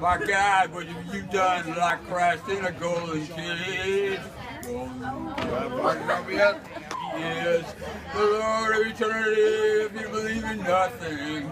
My God, what have you done like Christ in a golden cage? Yes, the Lord of eternity, if you believe in nothing.